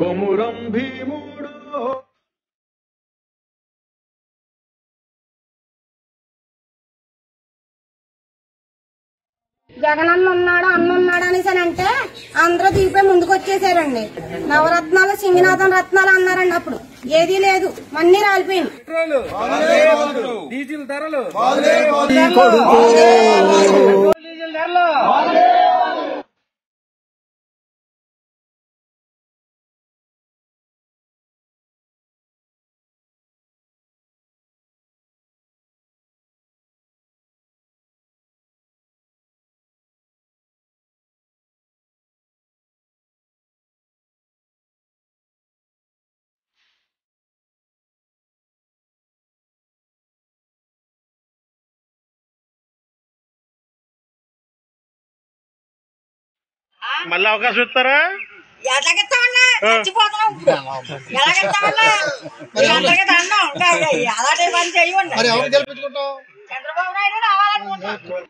కొమురం భీముడు జగనన్న ఉన్నాడు అన్న ఉన్నాడు అనేసి అని అంటే అందరూ దిగిపోయి ముందుకు వచ్చేసారండి నవరత్నాలు సింగినాథం రత్నాలు అన్నారండి అప్పుడు. ఏదీ లేదు అన్ని రాలిపోయింది. డీజిల్ ధరలు. మళ్ళీ అవకాశం ఇస్తారా ఎలాగెత్తామన్నా చచ్చిపోతున్నాం ఇప్పుడు ఎలాగెత్తామన్నా అందరికీ దండం అలాంటి పని చెయ్యండి మరి ఎవరు గెలిపించుకుంటావు చంద్రబాబు నాయుడు రావాలనుకుంటున్నాం